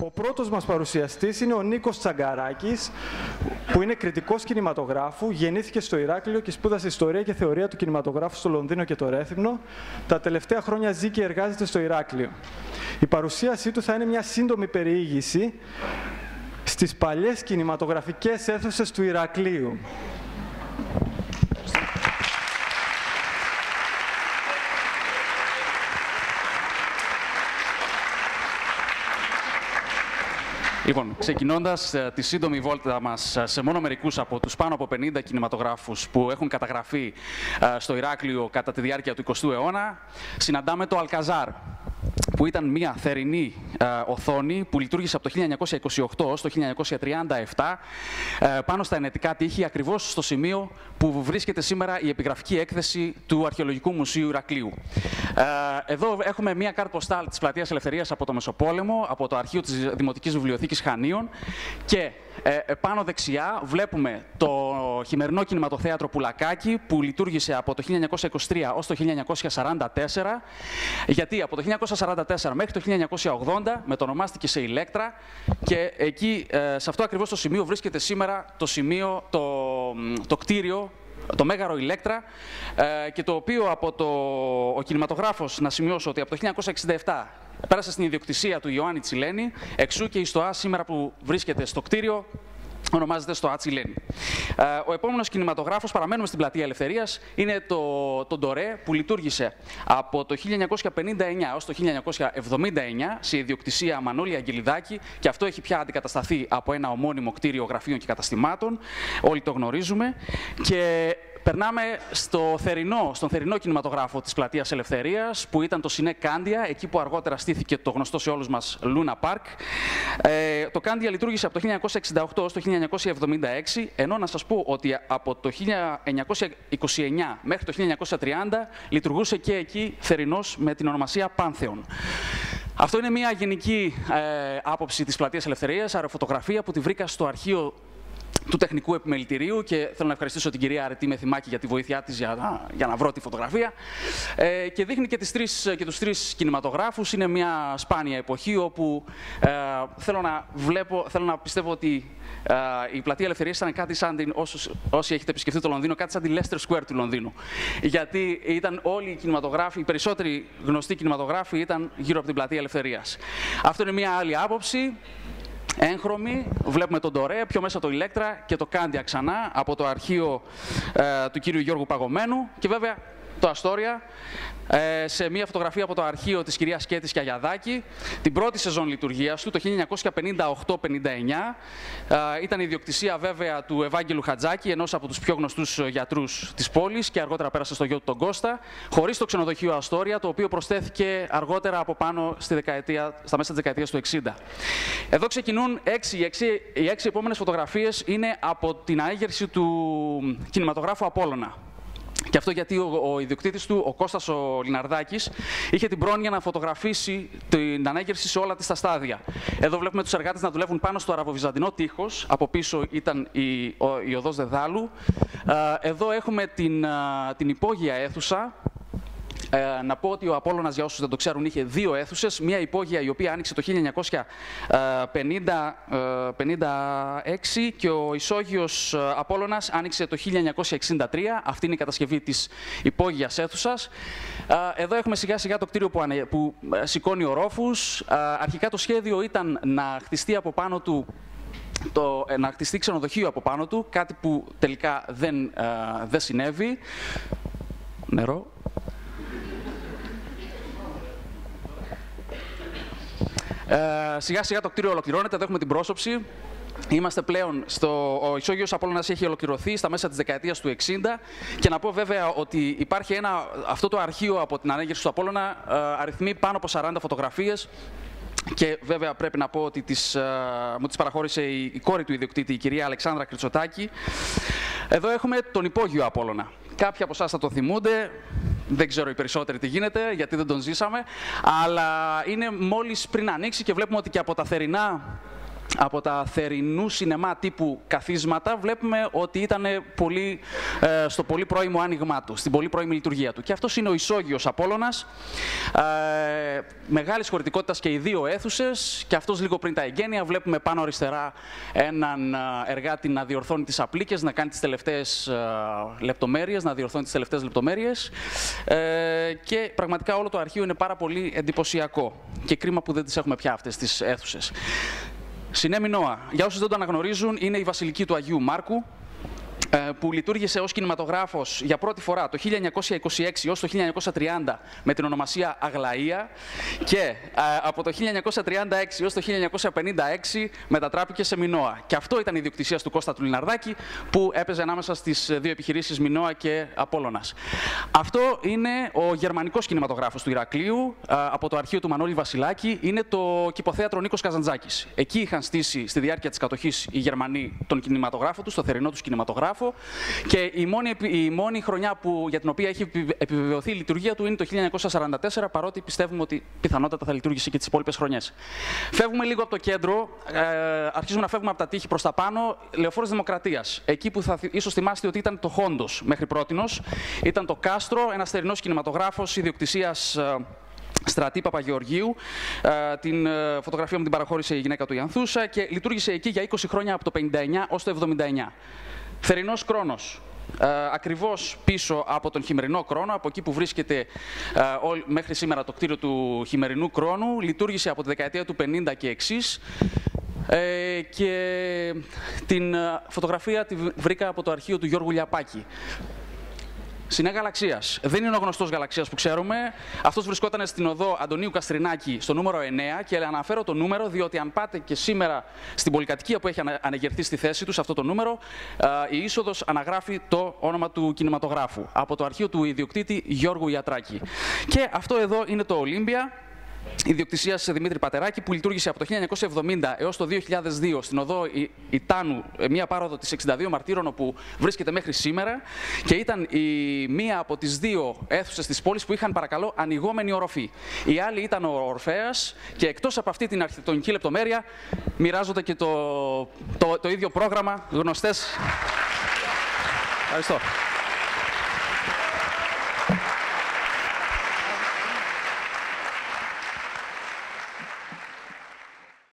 Ο πρώτος μας παρουσιαστής είναι ο Νίκος Τσαγκαράκης, που είναι κριτικός κινηματογράφου, γεννήθηκε στο Ηράκλειο και σπούδασε ιστορία και θεωρία του κινηματογράφου στο Λονδίνο και το Ρέθυμνο. Τα τελευταία χρόνια ζει και εργάζεται στο Ηράκλειο. Η παρουσίασή του θα είναι μια σύντομη περιήγηση στις παλιές κινηματογραφικές αίθουσες του Ηρακλείου. Λοιπόν, ξεκινώντας ε, τη σύντομη βόλτα μας ε, σε μόνο μερικούς από τους πάνω από 50 κινηματογράφους που έχουν καταγραφεί ε, στο Ηράκλειο κατά τη διάρκεια του 20ου αιώνα, συναντάμε το Αλκαζάρ, που ήταν μια θερινή ε, οθόνη που λειτουργήσε από το 1928 ως το 1937 ε, πάνω στα ενετικά τείχη, ακριβώς στο σημείο που βρίσκεται σήμερα η επιγραφική έκθεση του Αρχαιολογικού Μουσείου Ηρακλείου. Ε, εδώ έχουμε μια κάρτα ποστάλ της Πλατείας Ελευθερίας από το Μεσοπόλεμο, από το αρχείο της Δημοτικής Βιβλιοθήκης Χανίων και ε, πάνω δεξιά βλέπουμε το χειμερινό κινηματοθέατρο Πουλακάκη που λειτουργήσε από το 1923 ως το 1944 γιατί από το 1944 μέχρι το 1980 μετονομάστηκε σε ηλέκτρα και εκεί σε αυτό ακριβώς το σημείο βρίσκεται σήμερα το σημείο, το, το κτίριο το Μέγαρο Ηλέκτρα και το οποίο από το, ο κινηματογράφος, να σημειώσω ότι από το 1967 πέρασε στην ιδιοκτησία του Ιωάννη Τσιλένη, εξού και η ΣΤΟΑ σήμερα που βρίσκεται στο κτίριο ονομάζεται στο Άτσι Λένι. Ο επόμενος κινηματογράφος, παραμένουμε στην πλατεία Ελευθερίας, είναι το, το Ντορέ που λειτουργήσε από το 1959 έως το 1979 σε ιδιοκτησία Μανώλη Αγγελιδάκη και αυτό έχει πια αντικατασταθεί από ένα ομώνυμο κτίριο γραφείων και καταστημάτων. Όλοι το γνωρίζουμε. Και Περνάμε στο θερινό, στον θερινό κινηματογράφο της Πλατείας Ελευθερίας, που ήταν το Σινέ Κάντια, εκεί που αργότερα στήθηκε το γνωστό σε όλους μας Λούνα Πάρκ. Ε, το Κάντια λειτουργήσε από το 1968 έως το 1976, ενώ να σας πω ότι από το 1929 μέχρι το 1930 λειτουργούσε και εκεί θερινός με την ονομασία Πάνθεον. Αυτό είναι μια γενική ε, άποψη της Πλατείας Ελευθερίας, αεροφωτογραφία που τη βρήκα στο αρχείο του τεχνικού επιμελητηρίου και θέλω να ευχαριστήσω την κυρία Αρετή Μεθυμάκη για τη βοήθειά της για, να, για να βρω τη φωτογραφία. Ε, και δείχνει και, τις τρεις, και τους τρεις κινηματογράφους. Είναι μια σπάνια εποχή όπου ε, θέλω, να βλέπω, θέλω να πιστεύω ότι ε, η πλατεία Ελευθερίας ήταν κάτι σαν την, όσοι, όσοι έχετε επισκεφτεί το Λονδίνο, κάτι σαν τη Leicester Square του Λονδίνου. Γιατί ήταν όλοι οι κινηματογράφοι, οι περισσότεροι γνωστοί κινηματογράφοι ήταν γύρω από την πλατεία Ελευθερίας. Αυτό είναι μια άλλη άποψη έγχρωμη. Βλέπουμε τον Ντορέ, πιο μέσα το Ηλέκτρα και το Κάντια ξανά από το αρχείο ε, του κύριου Γιώργου Παγωμένου. Και βέβαια το Αστόρια, ε, σε μια φωτογραφία από το αρχείο της κυρίας Κέτης και Αγιαδάκη, την πρώτη σεζόν λειτουργίας του, το 1958-59. Ε, ήταν η ιδιοκτησία βέβαια του Ευάγγελου Χατζάκη, ενός από τους πιο γνωστούς γιατρούς της πόλης και αργότερα πέρασε στο γιο του τον Κώστα, χωρίς το ξενοδοχείο Αστόρια, το οποίο προσθέθηκε αργότερα από πάνω στη δεκαετία, στα μέσα της δεκαετίας του 60. Εδώ ξεκινούν έξι, οι έξι, οι έξι επόμενες φωτογραφίες είναι από την αέγερση του κινηματογράφου Απόλλωνα. Και αυτό γιατί ο, ο ιδιοκτήτης του, ο Κώστας ο Λιναρδάκης, είχε την πρόνοια να φωτογραφίσει την ανέγερση σε όλα τις τα στάδια. Εδώ βλέπουμε τους εργάτες να δουλεύουν πάνω στο αραβοβυζαντινό τείχος. Από πίσω ήταν η, η οδός Δεδάλου. Εδώ έχουμε την, την υπόγεια αίθουσα, ε, να πω ότι ο Απόλλωνας, για όσους δεν το ξέρουν, είχε δύο αίθουσες. Μία υπόγεια η οποία άνοιξε το 1956 και ο Ισόγειος ε, Απόλλωνας άνοιξε το 1963. Αυτή είναι η κατασκευή της υπόγειας αίθουσας. Ε, εδώ έχουμε σιγά σιγά το κτίριο που, που ε, σηκώνει ορόφους. Αρχικά το σχέδιο ήταν να χτιστεί από πάνω του το, να χτιστεί ξενοδοχείο από πάνω του, κάτι που τελικά δεν, δεν συνέβη. Νερό. Ε, σιγά σιγά το κτίριο ολοκληρώνεται, εδώ έχουμε την πρόσωψη. Είμαστε πλέον στο. Ο Ισόγειος Απόλλωνας έχει ολοκληρωθεί στα μέσα της δεκαετίας του 60. Και να πω βέβαια ότι υπάρχει ένα. Αυτό το αρχείο από την ανέγερση του Απόλλωνα ε, αριθμεί πάνω από 40 φωτογραφίες. Και βέβαια πρέπει να πω ότι τις, ε, μου τις παραχώρησε η, η κόρη του ιδιοκτήτη, η κυρία Αλεξάνδρα Κριτσοτάκη. Εδώ έχουμε τον υπόγειο Απόλλωνα. Κάποιοι από εσάς θα το θυμούνται. Δεν ξέρω οι περισσότεροι τι γίνεται, γιατί δεν τον ζήσαμε. Αλλά είναι μόλις πριν ανοίξει και βλέπουμε ότι και από τα θερινά από τα θερινού σινεμά τύπου καθίσματα βλέπουμε ότι ήταν πολύ, ε, στο πολύ πρώιμο άνοιγμά του, στην πολύ πρώιμη λειτουργία του. Και αυτός είναι ο Ισόγειος Απόλλωνας, ε, μεγάλης χωρητικότητας και οι δύο αίθουσες και αυτός λίγο πριν τα εγγένεια βλέπουμε πάνω αριστερά έναν ε, εργάτη να διορθώνει τις απλίκες, να κάνει τις τελευταίες ε, λεπτομέρειες, να διορθώνει τις τελευταίες λεπτομέρειες ε, και πραγματικά όλο το αρχείο είναι πάρα πολύ εντυπωσιακό και κρίμα που δεν τις έχουμε πια αυτές τις αίθουσες. Συνέμι Νόα, για όσους δεν το αναγνωρίζουν, είναι η βασιλική του Αγίου Μάρκου, ε, που λειτουργήσε ως κινηματογράφος για πρώτη φορά το 1926 ως το 1930 με την ονομασία Αγλαία και ε, από το 1936 ως το 1956 μετατράπηκε σε Μινόα. Και αυτό ήταν η ιδιοκτησία του Κώστα του Λιναρδάκη που έπαιζε ανάμεσα στις δύο επιχειρήσεις Μινόα και Απόλλωνας. Αυτό είναι ο γερμανικός κινηματογράφος του Ηρακλείου ε, από το αρχείο του Μανώλη Βασιλάκη. Είναι το κηποθέατρο Νίκος Καζαντζάκης. Εκεί είχαν στήσει στη διάρκεια της κατοχής οι Γερμανοί τον κινηματογράφο τους, στο θερινό τους κινηματογράφο και η μόνη, η μόνη χρονιά που, για την οποία έχει επιβεβαιωθεί η λειτουργία του είναι το 1944, παρότι πιστεύουμε ότι πιθανότατα θα λειτουργήσει και τις υπόλοιπες χρονιές. Φεύγουμε λίγο από το κέντρο, ε, αρχίζουμε να φεύγουμε από τα τείχη προς τα πάνω. Λεωφόρος Δημοκρατίας. Εκεί που θα ίσως θυμάστε ότι ήταν το Χόντος μέχρι πρώτη. Ήταν το Κάστρο, ένα θερινό κινηματογράφος ιδιοκτησίας. Ε, Στρατή Παπαγεωργίου. Ε, την ε, φωτογραφία μου την παραχώρησε η γυναίκα του Ιανθούσα και λειτουργήσε εκεί για 20 χρόνια από το 59 ως το 79. Θερινός κρόνος. Ε, ακριβώς πίσω από τον χειμερινό κρόνο, από εκεί που βρίσκεται ε, μέχρι σήμερα το κτίριο του χειμερινού κρόνου, λειτουργήσε από τη δεκαετία του 50 και εξής. Ε, και την ε, φωτογραφία τη βρήκα από το αρχείο του Γιώργου Λιαπάκη. Συνέ Γαλαξίας. Δεν είναι ο γνωστός Γαλαξίας που ξέρουμε. Αυτός βρισκόταν στην οδό Αντωνίου Καστρινάκη στο νούμερο 9 και αναφέρω το νούμερο διότι αν πάτε και σήμερα στην πολυκατοικία που έχει ανεγερθεί στη θέση τους, σε αυτό το νούμερο, η είσοδος αναγράφει το όνομα του κινηματογράφου από το αρχείο του ιδιοκτήτη Γιώργου Ιατράκη. Και αυτό εδώ είναι το Ολύμπια ιδιοκτησία σε Δημήτρη Πατεράκη που λειτουργήσε από το 1970 έως το 2002 στην οδό Ιτάνου, ε, μία πάροδο της 62 Μαρτύρων όπου βρίσκεται μέχρι σήμερα και ήταν η μία από τις δύο αίθουσες της πόλης που είχαν παρακαλώ ανοιγόμενη οροφή. Η άλλη ήταν ο Ορφέας και εκτός από αυτή την αρχιτεκτονική λεπτομέρεια μοιράζονται και το, το, το ίδιο πρόγραμμα γνωστές. Ευχαριστώ.